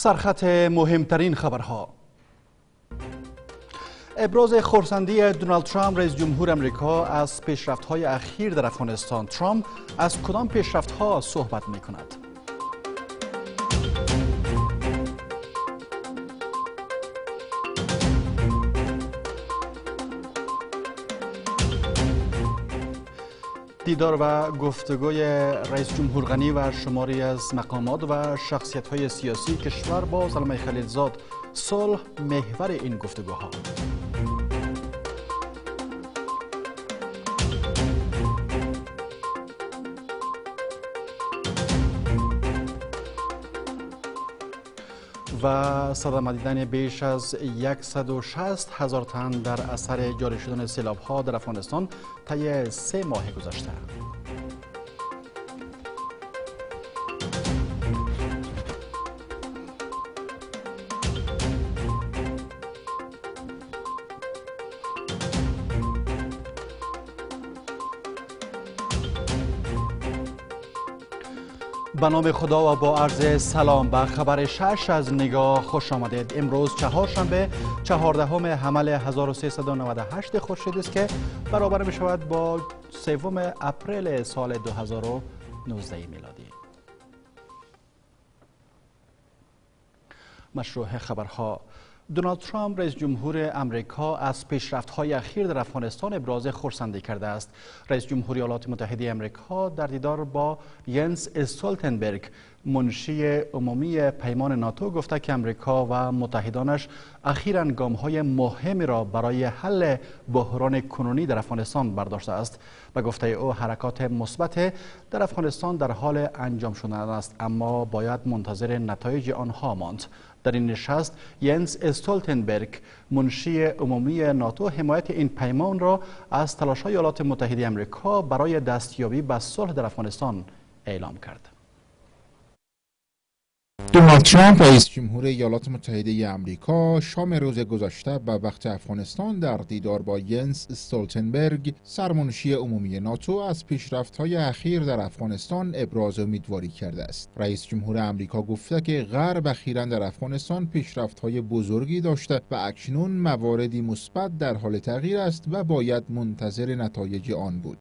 سرخط مهمترین خبرها ابراز خورسندی دونالد ترامپ رئیس جمهور امریکا از پیشرفت‌های اخیر در افغانستان ترامپ از کدام پیشرفت‌ها صحبت می کند؟ دیدار و گفتگوی رئیس جمهور غنی و شماری از مقامات و شخصیت های سیاسی کشور با زلمه خلیلزاد صلح محور این گفتگوها. و صدمه دیدن بیش از 160 هزار تن در اثر جاری شدن سیلاب ها در افغانستان طی سه ماه گذشته. به نام خدا و با عرض سلام به خبر شش از نگاه خوش آمدید. امروز چهارشنبه چهاردهم حمل 1398 خورشید است که برابر می شود با سوم اپریل سال 2019 میلادی. مشروع خبرها دونالد ترامپ رئیس جمهور امریکا از های اخیر در افغانستان ابراز خرسندی کرده است. رئیس جمهور ایالات متحده امریکا در دیدار با ینس استولتنبرگ منشی عمومی پیمان ناتو گفته که امریکا و متحدانش اخیرا گام های مهمی را برای حل بحران کنونی در افغانستان برداشته است و گفته او حرکات مثبت در افغانستان در حال انجام شدن است اما باید منتظر نتایج آنها ماند در این نشست ینس استولتنبرگ منشی عمومی ناتو حمایت این پیمان را از تلاش ایالات متحده امریکا برای دستیابی به صلح در افغانستان اعلام کرد. دونالد ترامپ رئیس جمهور ایالات متحده امریکا شام روز گذشته به وقت افغانستان در دیدار با ینس استولتنبرگ سرمنشی عمومی ناتو از های اخیر در افغانستان ابراز امیدواری کرده است. رئیس جمهور امریکا گفته که غرب اخیرا در افغانستان های بزرگی داشته و اکنون مواردی مثبت در حال تغییر است و باید منتظر نتایج آن بود.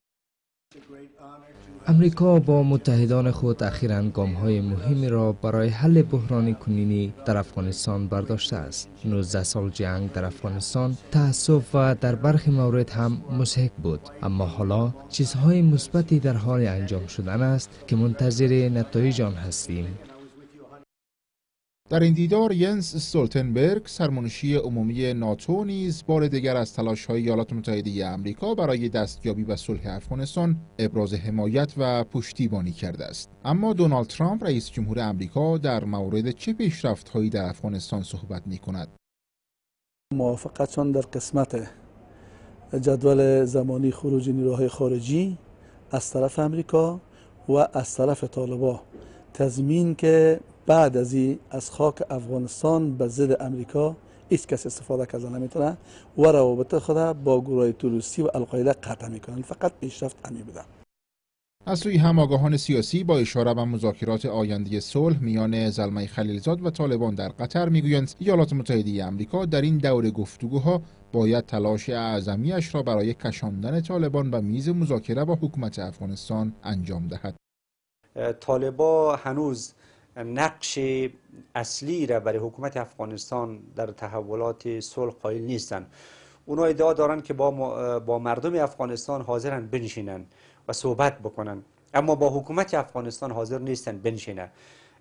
امریکا با متحدان خود اخیرا گام های مهمی را برای حل بحران کنینی در افغانستان برداشته است. 19 سال جنگ در افغانستان تاسف و در برخی مورد هم مسحک بود. اما حالا چیزهای مثبتی در حال انجام شدن است که منتظر نتایج آن هستیم. در این دیدار ینس استولتنبرگ سرمنشی عمومی ناتو نیز بار دیگر از های ایالات متحده آمریکا برای دستیابی به صلح افغانستان ابراز حمایت و پشتیبانی کرده است. اما دونالد ترامپ رئیس جمهور آمریکا در مورد چه هایی در افغانستان صحبت می کند موافقتشان در قسمت جدول زمانی خروج نیروهای خارجی از طرف امریکا و از طرف طالبا. تضمین که بعد از این از خاک افغانستان به ضد امریکا هیچ کس استفاده کرده نمی‌تونه و روابط خود با گروه تروریستی و القاعده قطع می‌کنن فقط پیشرفت امی بده از سوی هم آگاهان سیاسی با اشاره به مذاکرات آینده صلح میان زلمه خلیلزاد و طالبان در قطر می‌گویند ایالات متحده آمریکا در این دور گفتگوها باید تلاش اعظمیش را برای کشاندن طالبان به میز مذاکره با حکومت افغانستان انجام دهد. طالبا هنوز نقش اصلی را برای حکومت افغانستان در تحولات صلح قائل نیستند. اونا ادعا دارند که با, با مردم افغانستان حاضرن بنشینن و صحبت بکنن. اما با حکومت افغانستان حاضر نیستن بنشینن.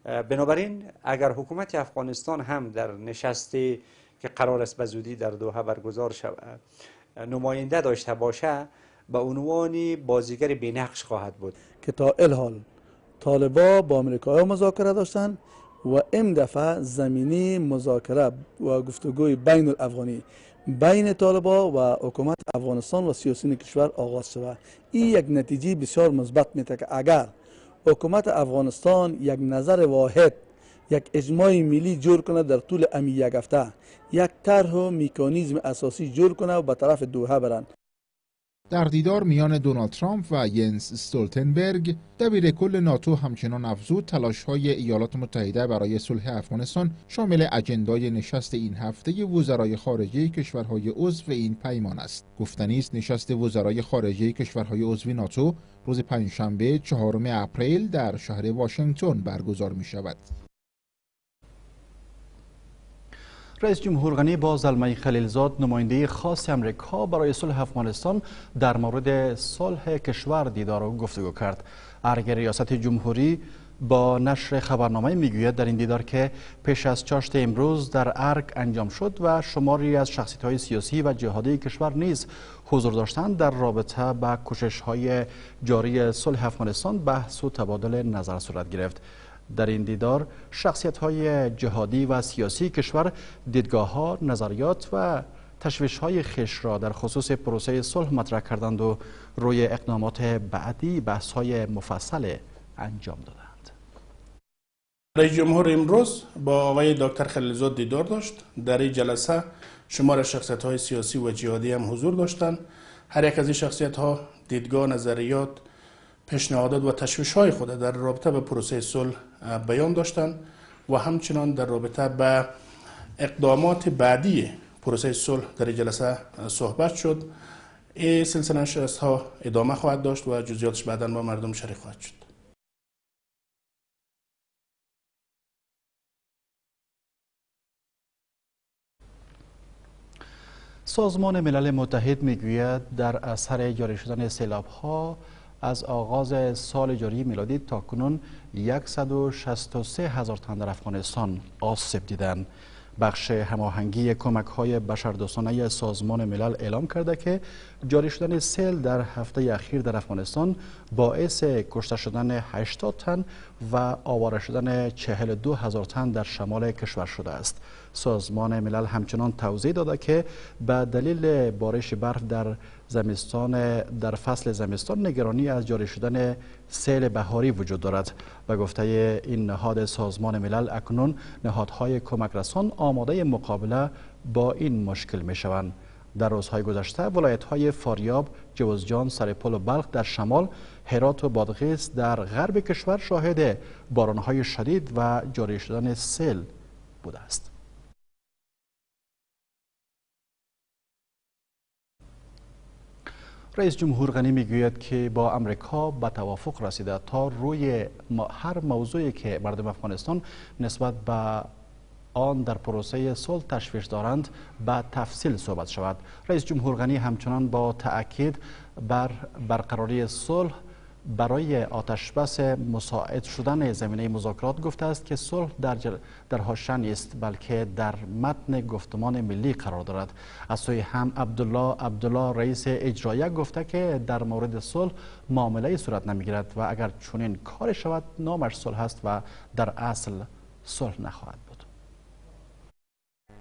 بنابراین اگر حکومت افغانستان هم در نشستی که قرار است به زودی در دوحه برگزار شود نماینده داشته باشه به عنوان بازیگر بینقش خواهد بود. که تا الحال طالبا با امریکا مذاکره داشتن و این دفعه زمینی مذاکره و گفتگوی بین الافغانی بین طالبا و حکومت افغانستان و سیاسین کشور آغاز شود. این یک نتیجه بسیار مثبت میده که اگر حکومت افغانستان یک نظر واحد یک اجماع ملی جور کنه در طول امی یک هفته یک طرح و میکانیزم اساسی جور کنه و به طرف دوحه برند. در دیدار میان دونالد ترامپ و ینس استولتنبرگ دبیر کل ناتو همچنان افزود تلاش های ایالات متحده برای صلح افغانستان شامل اجندای نشست این هفته وزرای خارجه کشورهای عضو این پیمان است. گفتنی است نشست وزرای خارجه کشورهای عضو ناتو روز پنجشنبه چهارم اپریل در شهر واشنگتن برگزار می شود رئیس جمهور غنی با زلمه خلیلزاد نماینده خاص امریکا برای صلح افغانستان در مورد صلح کشور دیدار و گفتگو کرد. ارگ ریاست جمهوری با نشر خبرنامه می‌گوید در این دیدار که پیش از چاشت امروز در ارگ انجام شد و شماری از شخصیت های سیاسی و جهادی کشور نیز حضور داشتند در رابطه با کوشش های جاری صلح افغانستان بحث و تبادل نظر صورت گرفت. در این دیدار شخصیت های جهادی و سیاسی کشور دیدگاه ها، نظریات و تشویش های خش را در خصوص پروسه صلح مطرح کردند و روی اقدامات بعدی بحث های مفصل انجام دادند. رئیس جمهور امروز با آقای دکتر خلیلزاد دیدار داشت. در این جلسه شمار شخصیت های سیاسی و جهادی هم حضور داشتند. هر یک از این شخصیت ها دیدگاه نظریات پیشنهادات و تشویش های خود در رابطه به پروسه صلح بیان داشتند و همچنان در رابطه به اقدامات بعدی پروسه صلح در جلسه صحبت شد. این سلسله نشست ها ادامه خواهد داشت و جزئیاتش بعدا با مردم شریک خواهد شد. سازمان ملل متحد می‌گوید در اثر جاری شدن سیلاب ها از آغاز سال جاری میلادی تا کنون 163 هزار تن در افغانستان آسیب دیدند. بخش هماهنگی کمک های بشردوستانه سازمان ملل اعلام کرده که جاری شدن سیل در هفته اخیر در افغانستان باعث کشته شدن 80 تن و آواره شدن 42 هزار تن در شمال کشور شده است. سازمان ملل همچنان توضیح داده که به دلیل بارش برف در زمستان در فصل زمستان نگرانی از جاری شدن سیل بهاری وجود دارد و گفته این نهاد سازمان ملل اکنون نهادهای کمک رسان آماده مقابله با این مشکل می شوند. در روزهای گذشته ولایت های فاریاب، جوزجان، سرپل و بلخ در شمال، هرات و بادغیس در غرب کشور شاهد بارانهای شدید و جاری شدن سیل بوده است. رئیس جمهور غنی می‌گوید که با امریکا به توافق رسیده تا روی هر موضوعی که مردم افغانستان نسبت به آن در پروسه صلح تشویش دارند به تفصیل صحبت شود. رئیس جمهور غنی همچنان با تأکید بر برقراری صلح برای آتش بس مساعد شدن زمینه مذاکرات گفته است که صلح در, در حاشیه نیست بلکه در متن گفتمان ملی قرار دارد. از سوی هم عبدالله عبدالله رئیس اجرایه گفته که در مورد صلح معامله صورت نمی‌گیرد و اگر چنین کار شود نامش صلح است و در اصل صلح نخواهد.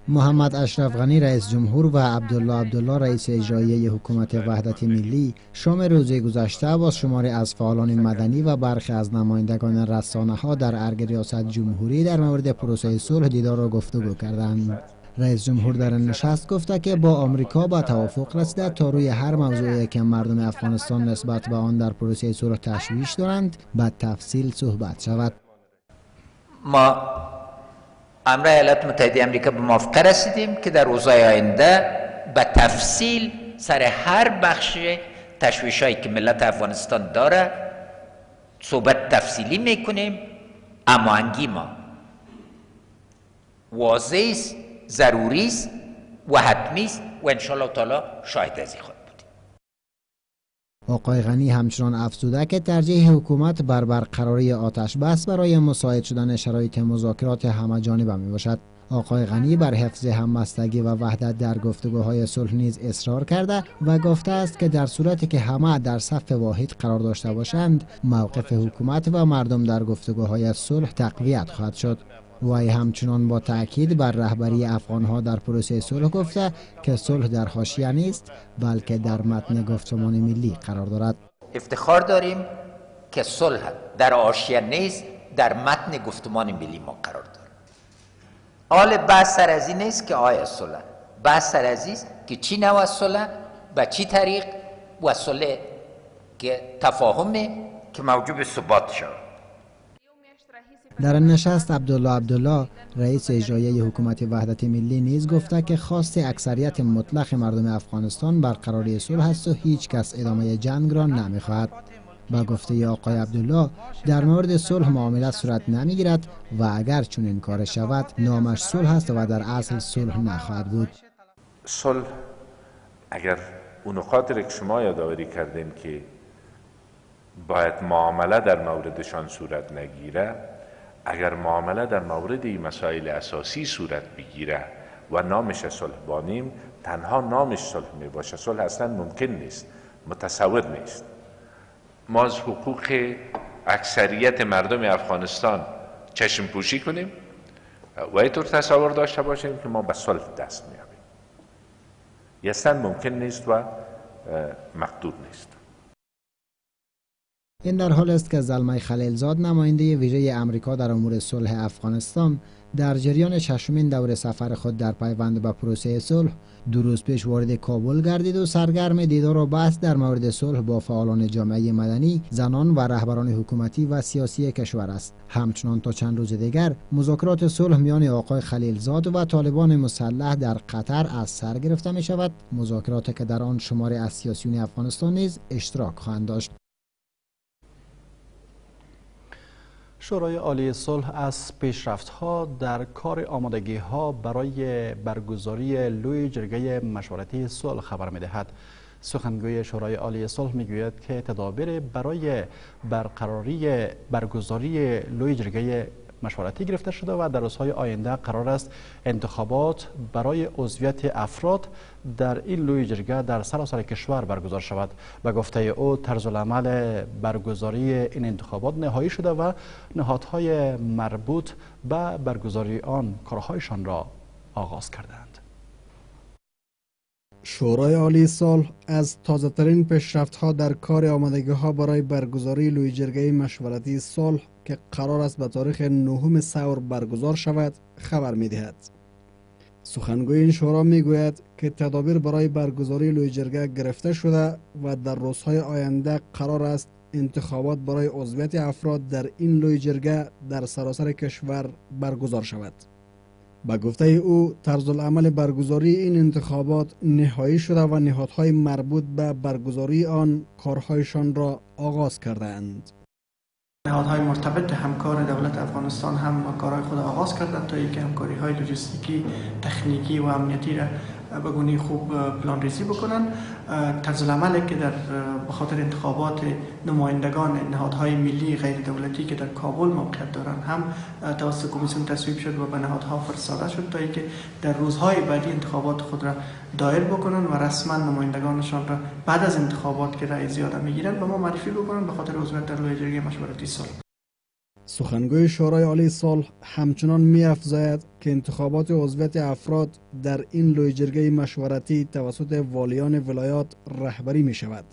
محمد اشرف غنی رئیس جمهور و عبدالله عبدالله رئیس اجرایی حکومت وحدت ملی شام روز گذشته با شماری از فعالان مدنی و برخی از نمایندگان رسانه ها در ارگ ریاست جمهوری در مورد پروسه صلح دیدار را گفتگو کردند. رئیس جمهور در نشست گفته که با آمریکا با توافق رسیده تا روی هر موضوعی که مردم افغانستان نسبت به آن در پروسه صلح تشویش دارند به تفصیل صحبت شود ما امر ایالات متحده امریکا به موافقه رسیدیم که در روزهای آینده به تفصیل سر هر بخش تشویش هایی که ملت افغانستان داره صحبت تفصیلی می‌کنیم اما انگی ما واضح است ضروری است و حتمی است و انشاءالله تعالی شاهد از خود آقای غنی همچنان افزوده که ترجیح حکومت بر برقراری آتش بس برای مساعد شدن شرایط مذاکرات همه جانبه می باشد. آقای غنی بر حفظ همبستگی و وحدت در گفتگوهای صلح نیز اصرار کرده و گفته است که در صورتی که همه در صف واحد قرار داشته باشند موقف حکومت و مردم در گفتگوهای صلح تقویت خواهد شد وی همچنان با تاکید بر رهبری افغانها در پروسه صلح گفته که صلح در حاشیه نیست بلکه در متن گفتمان ملی قرار دارد. افتخار داریم که صلح در حاشیه نیست در متن گفتمان ملی ما قرار دارد حال بحث سر از این نیست که آیا صلح بحث سر از که چی نوع صلح به چی طریق وسیله که تفاهمه که موجب ثبات شود. در نشست عبدالله عبدالله رئیس اجرایی حکومت وحدت ملی نیز گفته که خواست اکثریت مطلق مردم افغانستان برقراری صلح است و هیچ کس ادامه جنگ را نمی‌خواهد. با گفته آقای عبدالله در مورد صلح معاملت صورت نمی‌گیرد و اگر چون این کار شود نامش صلح است و در اصل صلح نخواهد بود. صلح اگر اون خاطر که شما یادآوری کردین که باید معامله در موردشان صورت نگیره اگر معامله در مورد مسائل اساسی صورت بگیره و نامش صلح بانیم تنها نامش صلح می باشه صلح اصلا ممکن نیست متصور نیست. ما از حقوق اکثریت مردم افغانستان چشم پوشی کنیم و اینطور تصور داشته باشیم که ما به صلح دست میابیم اصلا ممکن نیست و مقدور نیست. این در حال است که زلمه خلیلزاد نماینده ویژه امریکا در امور صلح افغانستان در جریان ششمین دور سفر خود در پیوند به پروسه صلح دو روز پیش وارد کابل گردید و سرگرم دیدار و بحث در مورد صلح با فعالان جامعه مدنی زنان و رهبران حکومتی و سیاسی کشور است. همچنان تا چند روز دیگر مذاکرات صلح میان آقای خلیلزاد و طالبان مسلح در قطر از سر گرفته می شود مذاکرات که در آن شماری از سیاسیون افغانستان نیز اشتراک خواهند داشت. شورای عالی صلح از ها در کار آمادگی ها برای برگزاری لوی جرگه مشورتی صلح خبر می دهد. سخنگوی شورای عالی صلح می‌گوید که تدابیر برای برقراری برگزاری لوی جرگه مشورتی گرفته شده و در روزهای آینده قرار است انتخابات برای عضویت افراد در این لوی جرگه در سراسر کشور برگزار شود. به گفته او طرز العمل برگزاری این انتخابات نهایی شده و نهادهای مربوط به برگزاری آن کارهایشان را آغاز کردند شورای عالی صلح از تازه ترین پیشرفت ها در کار آمادگی ها برای برگزاری لوی جرگه مشورتی صلح که قرار است به تاریخ نهم سور برگزار شود خبر می دهد. سخنگوی این شورا می گوید که تدابیر برای برگزاری لوی جرگه گرفته شده و در روزهای آینده قرار است انتخابات برای عضویت افراد در این لوی جرگه در سراسر کشور برگزار شود. به گفته او طرز العمل برگزاری این انتخابات نهایی شده و نهادهای مربوط به برگزاری آن کارهایشان را آغاز کردند. نهادهای مرتبط همکار دولت افغانستان هم کارهای خود آغاز کردند تا اینکه همکاری های لوجستیکی تکنیکی و امنیتی را به گونه خوب پلان ریزی بکنن. طرز العملی که در بخاطر انتخابات نمایندگان نهادهای ملی غیر دولتی که در کابل موقعیت دارند هم توسط کمیسیون تصویب شد و به نهادها فرستاده شد تا اینکه در روزهای بعدی انتخابات خود را دایر بکنن و رسما نمایندگانشان را بعد از انتخابات که رأی زیاده می‌گیرن به ما معرفی بکنن به خاطر عضویت در لوی جرگه مشورتی صلح سخنگوی شورای عالی صلح همچنان می افزاید که انتخابات عضویت افراد در این لوی جرگه مشورتی توسط والیان ولایات رهبری می شود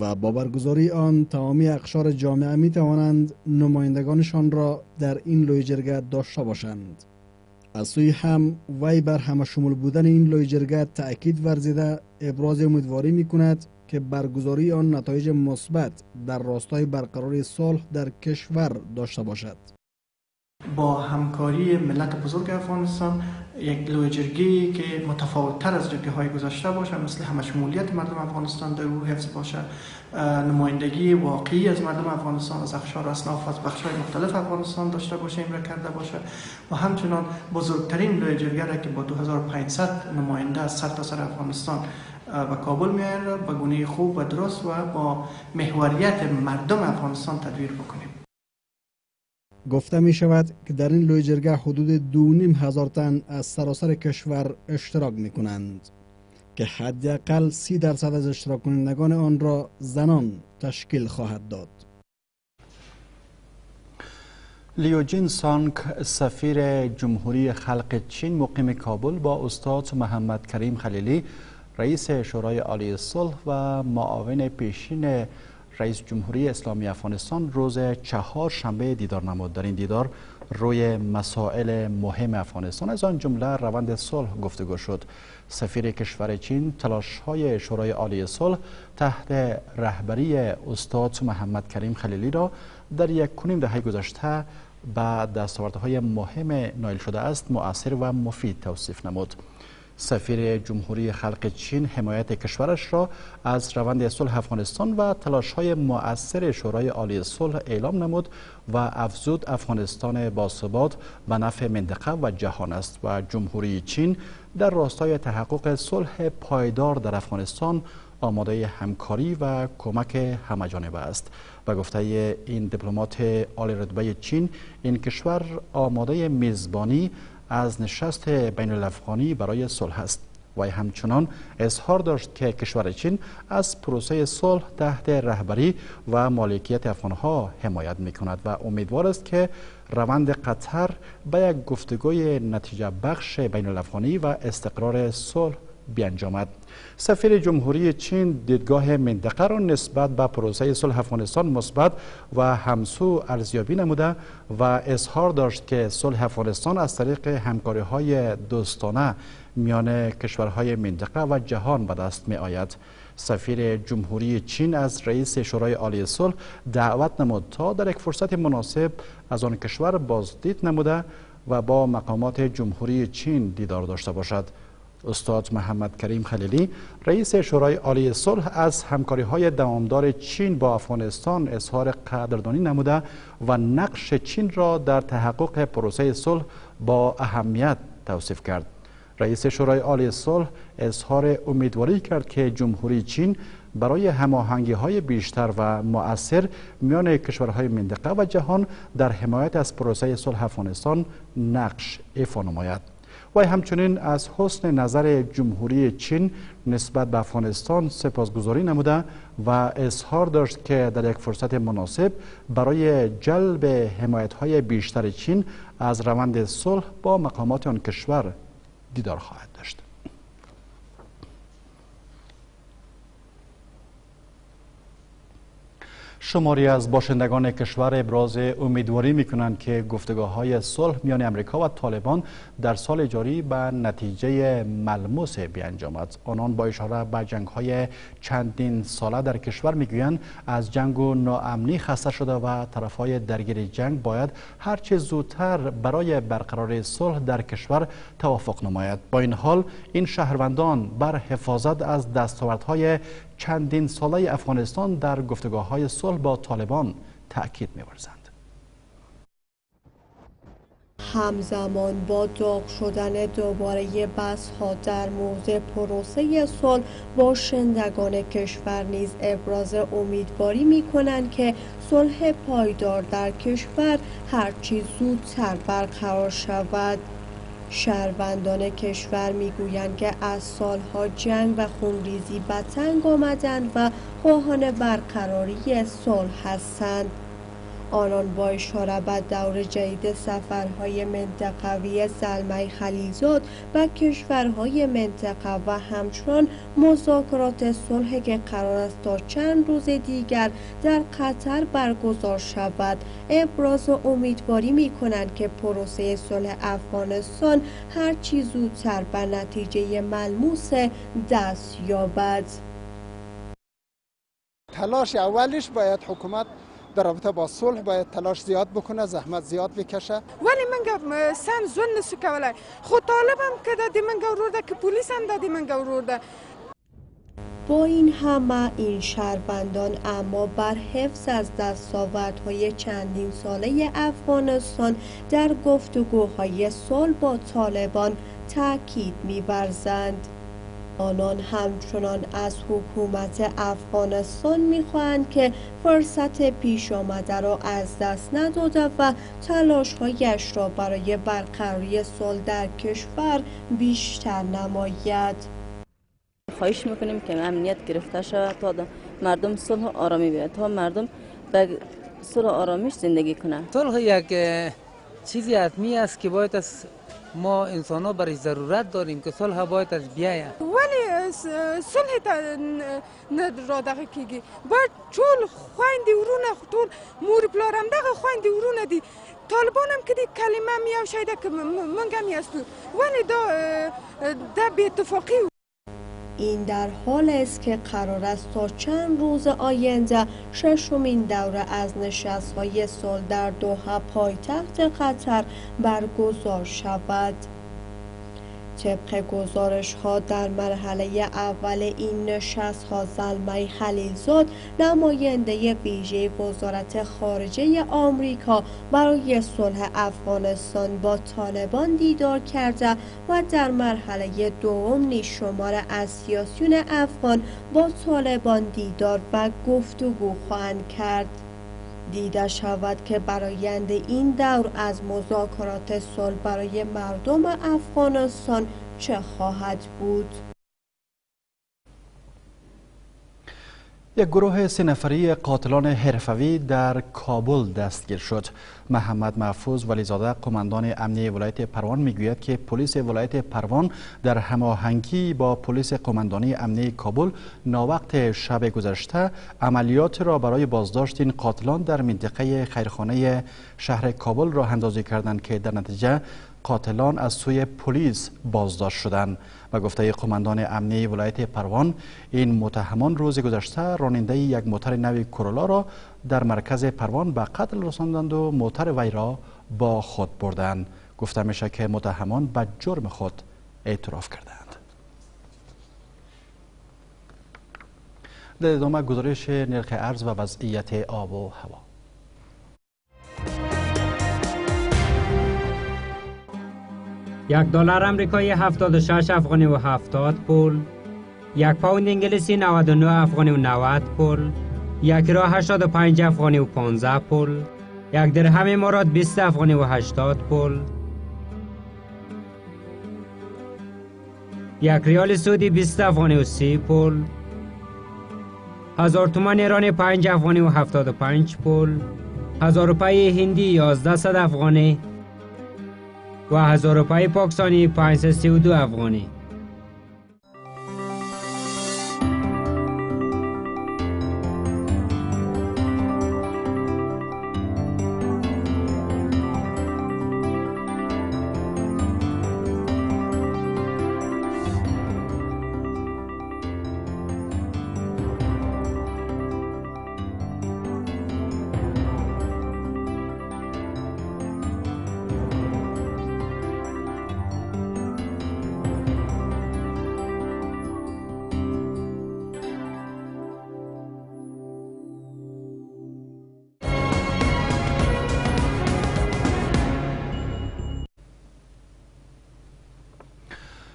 و با برگزاری آن تمامی اقشار جامعه می توانند نمایندگانشان را در این لوی جرگه داشته باشند. از سوی هم وی بر همه شمول بودن این لوی جرگه تأکید ورزیده ابراز امیدواری می کند که برگزاری آن نتایج مثبت در راستای برقراری صلح در کشور داشته باشد. با همکاری ملت بزرگ افغانستان یک لوی که متفاوت تر از جرگه های گذشته باشه مثل همه شمولیت مردم افغانستان در او حفظ باشه نمایندگی واقعی از مردم افغانستان از اخشار اصناف از بخش های مختلف افغانستان داشته باشه این را کرده باشه. و همچنان بزرگترین لوی جرگه که با 2500 نماینده از سر تا سر افغانستان به کابل میاره به گونه خوب و درست و با محوریت مردم افغانستان تدویر بکنیم گفته می شود که در این لوی جرگه حدود دو نیم هزار تن از سراسر کشور اشتراک می کنند که حداقل سی درصد از اشتراک کنندگان آن را زنان تشکیل خواهد داد. لیوجین سانک سفیر جمهوری خلق چین مقیم کابل با استاد محمد کریم خلیلی رئیس شورای عالی صلح و معاون پیشین رئیس جمهوری اسلامی افغانستان روز چهار شنبه دیدار نمود. در این دیدار روی مسائل مهم افغانستان از آن جمله روند صلح گفتگو شد. سفیر کشور چین تلاش های شورای عالی صلح تحت رهبری استاد محمد کریم خلیلی را در یک کنیم دهه گذشته به دستاوردهای مهم نایل شده است مؤثر و مفید توصیف نمود. سفیر جمهوری خلق چین حمایت کشورش را از روند صلح افغانستان و تلاش های مؤثر شورای عالی صلح اعلام نمود و افزود افغانستان باثبات به نفع منطقه و جهان است و جمهوری چین در راستای تحقق صلح پایدار در افغانستان آماده همکاری و کمک همهجانبه است. و گفته این دیپلمات عالی رتبه چین این کشور آماده میزبانی از نشست بین الافغانی برای صلح است. و همچنان اظهار داشت که کشور چین از پروسه صلح تحت رهبری و مالکیت افغانها حمایت می کند و امیدوار است که روند قطر به یک گفتگوی نتیجه بخش بین الافغانی و استقرار صلح بیانجامد. سفیر جمهوری چین دیدگاه منطقه را نسبت به پروسه صلح افغانستان مثبت و همسو ارزیابی نموده و اظهار داشت که صلح افغانستان از طریق همکاری های دوستانه میان کشورهای منطقه و جهان به دست می آید سفیر جمهوری چین از رئیس شورای عالی صلح دعوت نمود تا در یک فرصت مناسب از آن کشور بازدید نموده و با مقامات جمهوری چین دیدار داشته باشد. استاد محمد کریم خلیلی رئیس شورای عالی صلح از همکاری های دوامدار چین با افغانستان اظهار قدردانی نموده و نقش چین را در تحقق پروسه صلح با اهمیت توصیف کرد. رئیس شورای عالی صلح اظهار امیدواری کرد که جمهوری چین برای هماهنگی های بیشتر و مؤثر میان کشورهای منطقه و جهان در حمایت از پروسه صلح افغانستان نقش ایفا نماید. و همچنین از حسن نظر جمهوری چین نسبت به افغانستان سپاسگزاری نموده و اظهار داشت که در یک فرصت مناسب برای جلب حمایت های بیشتر چین از روند صلح با مقامات آن کشور دیدار خواهد داشت. شماری از باشندگان کشور ابراز امیدواری می کنند که گفتگاه های صلح میان امریکا و طالبان در سال جاری به نتیجه ملموس بیانجامد. آنان با اشاره به جنگ های چندین ساله در کشور می‌گویند از جنگ و ناامنی خسته شده و طرف های درگیر جنگ باید هرچه زودتر برای برقراری صلح در کشور توافق نماید. با این حال این شهروندان بر حفاظت از دستاوردهای چندین ساله افغانستان در گفتگاه های صلح با طالبان تأکید می‌ورزند. همزمان با داغ شدن دوباره بس ها در موضع پروسه صلح باشندگان کشور نیز ابراز امیدواری می کنند که صلح پایدار در کشور هرچی زودتر برقرار شود شهروندان کشور می‌گویند که از سالها جنگ و خونریزی به تنگ آمدند و خواهان برقراری صلح هستند. آنان با اشاره به دور جدید سفرهای منطقوی سلمه خلیزاد و کشورهای منطقه و همچنان مذاکرات صلح که قرار است تا چند روز دیگر در قطر برگزار شود. ابراز امیدواری می کنند که پروسه صلح افغانستان هر چی زودتر به نتیجه ملموس دست یابد. تلاش اولش باید حکومت در رابطه با صلح باید تلاش زیاد بکنه زحمت زیاد بکشه. ولی من سن زن نسو کولای. خود طالب هم که دادی من گورورده که پولیس هم دادی من گورورده با این همه این شهروندان اما بر حفظ از دستاوردهای چندین ساله افغانستان در گفتگوهای صلح با طالبان تاکید می‌ورزند. آنان همچنان از حکومت افغانستان می‌خواهند که فرصت پیش آمده را از دست نداده و تلاشهایش را برای برقراری صلح در کشور بیشتر نماید. خواهش می‌کنیم که امنیت گرفته شود تا مردم صلح و آرامی بیاید تا مردم به صلح و آرامیش زندگی کنند. صلح یک چیزی حتمی است که باید از ما انسان ها برای ضرورت داریم که صلح باید از بیاید ولی صلح نه را دغه کیږي باید ټول خویندې ورونه ټول مور پلار هم دغه خویندې ورونه دي طالبان هم که دی کلمه میاو شایده که منگ هم هستو ولی دا دا بی اتفاقی این در حال است که قرار است تا چند روز آینده ششمین دوره از نشست های صلح در دوحه پایتخت قطر برگزار شود. طبق گزارش ها در مرحله اول این نشست ها زلمه خلیلزاد نماینده ویژه وزارت خارجه آمریکا برای صلح افغانستان با طالبان دیدار کرده و در مرحله دوم نیز شمار از سیاسیون افغان با طالبان دیدار و گفتگو خواهند کرد. دیده شود که برایند این دور از مذاکرات صلح برای مردم افغانستان چه خواهد بود؟ یک گروه سه نفری قاتلان حرفوی در کابل دستگیر شد. محمد محفوظ ولیزاده قماندان امنیه ولایت پروان می‌گوید که پلیس ولایت پروان در هماهنگی با پلیس قماندانی امنیه کابل ناوقت شب گذشته عملیات را برای بازداشت این قاتلان در منطقه خیرخانه شهر کابل راه اندازی کردند که در نتیجه قاتلان از سوی پلیس بازداشت شدند و گفته قماندان امنی ولایت پروان این متهمان روز گذشته راننده یک موتر نوی کرولا را در مرکز پروان به قتل رساندند و موتر وی را با خود بردند. گفته میشه که متهمان به جرم خود اعتراف کردند. در ادامه گزارش نرخ ارز و وضعیت آب و هوا. یک دلار امریکایی 76 افغانی و 70 پول یک پوند انگلیسی 99 افغانی و 90 پول یک را 85 افغانی و 15 پول یک درهم امارات 20 افغانی و 80 پول. یک ریال سعودی 20 افغانی و 30 پول هزار تومان ایرانی 5 افغانی و 75 پول هزار روپای هندی 11 صد افغانی. و هزار روپای پاکستانی 532 افغانی.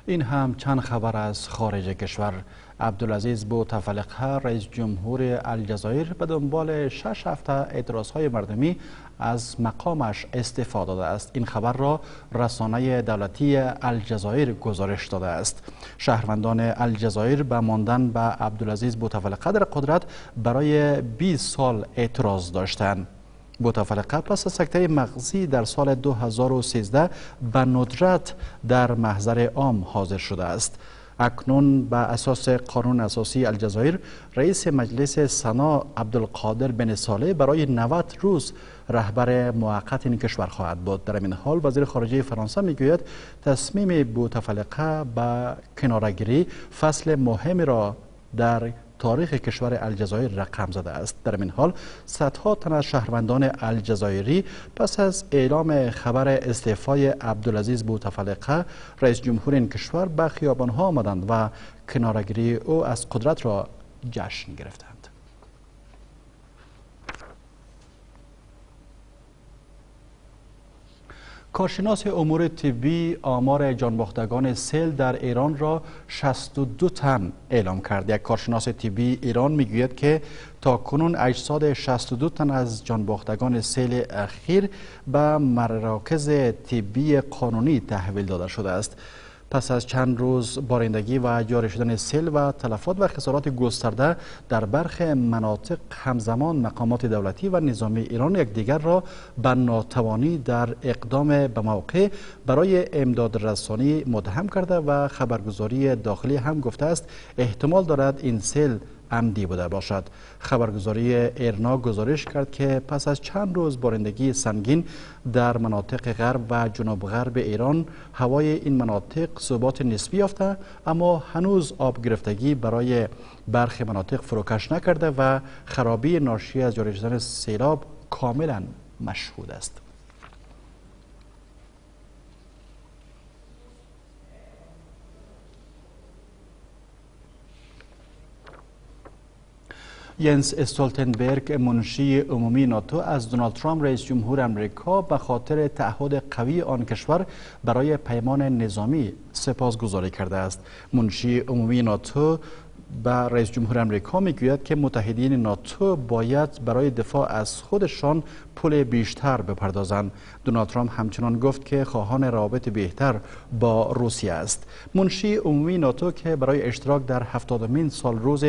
این هم چند خبر از خارج کشور. عبدالعزیز بوتفلقه رئیس جمهور الجزایر به دنبال شش هفته اعتراض های مردمی از مقامش استعفا داده است. این خبر را رسانه دولتی الجزایر گزارش داده است. شهروندان الجزایر به ماندن به عبدالعزیز بوتفلقه در قدرت برای 20 سال اعتراض داشتند. بوتفلقه پس از سکته مغزی در سال 2013 به ندرت در محضر عام حاضر شده است. اکنون به اساس قانون اساسی الجزایر رئیس مجلس سنا عبدالقادر بن صالح برای 90 روز رهبر موقت این کشور خواهد بود. در این حال وزیر خارجه فرانسه می‌گوید تصمیم بوتفلقه به کنارگیری فصل مهمی را در تاریخ کشور الجزایر رقم زده است. در این حال صدها تن از شهروندان الجزایری پس از اعلام خبر استعفای عبدالعزیز بوتفلقه رئیس جمهور این کشور به خیابان ها آمدند و کنارگیری او از قدرت را جشن گرفتند. کارشناس امور طبی آمار جانباختگان سیل در ایران را 62 تن اعلام کرد. یک کارشناس طبی ایران می‌گوید که تا کنون اجساد 62 تن از جانباختگان سیل اخیر به مراکز طبی قانونی تحویل داده شده است. پس از چند روز بارندگی و جاری شدن سیل و تلفات و خسارات گسترده در برخ مناطق همزمان مقامات دولتی و نظامی ایران یکدیگر را به ناتوانی در اقدام به موقع برای امداد رسانی متهم کرده و خبرگزاری داخلی هم گفته است احتمال دارد این سیل عمدی بوده باشد. خبرگزاری ایرنا گزارش کرد که پس از چند روز بارندگی سنگین در مناطق غرب و جنوب غرب ایران هوای این مناطق ثبات نسبی یافته اما هنوز آب گرفتگی برای برخی مناطق فروکش نکرده و خرابی ناشی از جاری شدن سیلاب کاملا مشهود است. ینس استولتنبرگ منشی عمومی ناتو از دونالد ترامپ رئیس جمهور امریکا به خاطر تعهد قوی آن کشور برای پیمان نظامی سپاسگزاری کرده است. منشی عمومی ناتو به رئیس جمهور امریکا می‌گوید که متحدین ناتو باید برای دفاع از خودشان پول بیشتر بپردازند. دونالد ترامپ همچنان گفت که خواهان روابط بهتر با روسیه است. منشی عمومی ناتو که برای اشتراک در هفتادمین سال روز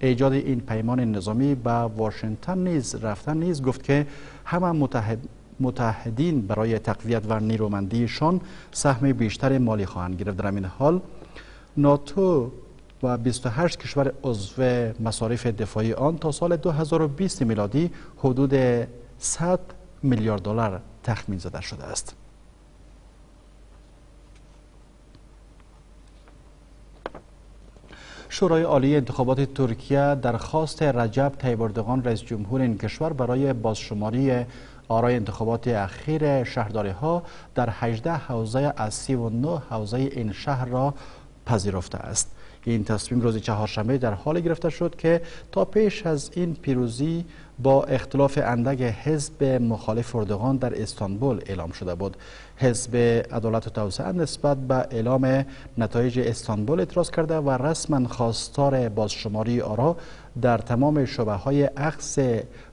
ایجاد این پیمان نظامی به واشنگتن نیز رفتن نیز گفت که همه متحد متحدین برای تقویت و نیرومندیشان سهم بیشتر مالی خواهند گرفت. در این حال ناتو و 28 کشور عضو مصارف دفاعی آن تا سال 2020 میلادی حدود 100 میلیارد دلار تخمین زده شده است. شورای عالی انتخابات ترکیه درخواست رجب طیب اردوغان رئیس جمهور این کشور برای بازشماری آرای انتخابات اخیر شهرداری ها در 18 حوزه از 39 حوزه این شهر را پذیرفته است. این تصمیم روز چهارشنبه در حال گرفته شد که تا پیش از این پیروزی با اختلاف اندک حزب مخالف اردوغان در استانبول اعلام شده بود حزب عدالت و توسعه نسبت به اعلام نتایج استانبول اعتراض کرده و رسما خواستار بازشماری آرا در تمام شبه های عکس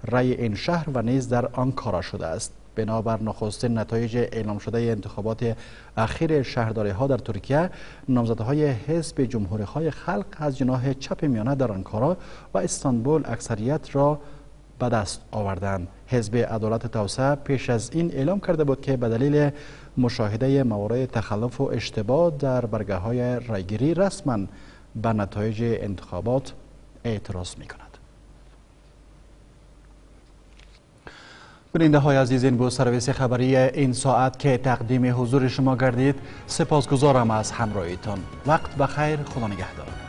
رای این شهر و نیز در آنکارا شده است بنابر نخستین نتایج اعلام شده انتخابات اخیر شهرداری ها در ترکیه نامزدهای حزب جمهوری خلق از جناح چپ میانه در آنکارا و استانبول اکثریت را به دست آوردند حزب عدالت توسعه پیش از این اعلام کرده بود که به دلیل مشاهده موارد تخلف و اشتباه در برگه های رایگیری رسما به نتایج انتخابات اعتراض می کند. بیننده های عزیز این بود سرویس خبری این ساعت که تقدیم حضور شما گردید. سپاسگزارم از همراهیتان. وقت بخیر خدا نگهدار.